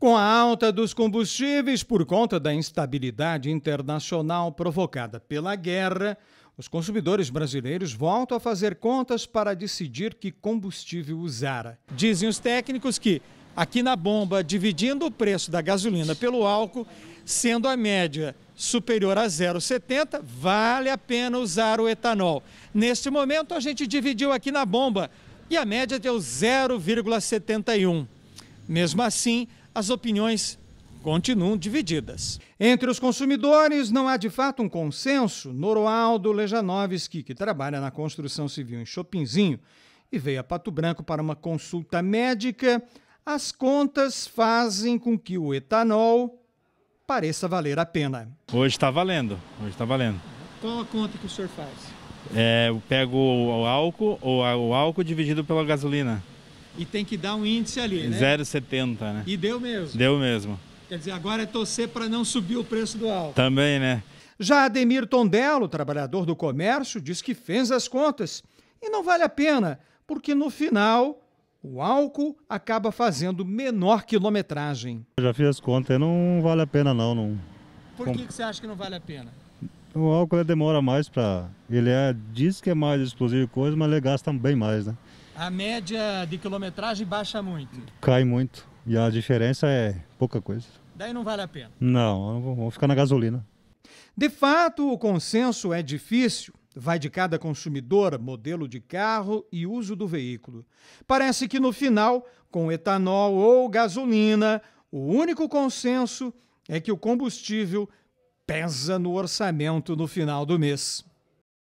Com a alta dos combustíveis por conta da instabilidade internacional provocada pela guerra, os consumidores brasileiros voltam a fazer contas para decidir que combustível usar. Dizem os técnicos que, aqui na bomba, dividindo o preço da gasolina pelo álcool, sendo a média superior a 0,70, vale a pena usar o etanol. Neste momento, a gente dividiu aqui na bomba e a média deu 0,71. Mesmo assim, as opiniões continuam divididas. Entre os consumidores, não há de fato um consenso. Noroaldo Lejanovski, que trabalha na construção civil em Chopinzinho e veio a Pato Branco para uma consulta médica, as contas fazem com que o etanol pareça valer a pena. Hoje está valendo, hoje está valendo. Qual a conta que o senhor faz? É, eu pego o álcool, ou o álcool dividido pela gasolina. E tem que dar um índice ali, né? 0,70, né? E deu mesmo? Deu mesmo. Quer dizer, agora é torcer para não subir o preço do álcool. Também, né? Já Ademir Tondelo, trabalhador do comércio, diz que fez as contas e não vale a pena, porque no final o álcool acaba fazendo menor quilometragem. Eu já fiz as contas e não vale a pena não. não... Por que, que você acha que não vale a pena? O álcool demora mais para. Ele é, diz que é mais explosivo e coisa, mas ele gasta bem mais, né? A média de quilometragem baixa muito. Cai muito. E a diferença é pouca coisa. Daí não vale a pena. Não, vamos ficar na gasolina. De fato, o consenso é difícil. Vai de cada consumidor, modelo de carro e uso do veículo. Parece que no final, com etanol ou gasolina, o único consenso é que o combustível pesa no orçamento no final do mês.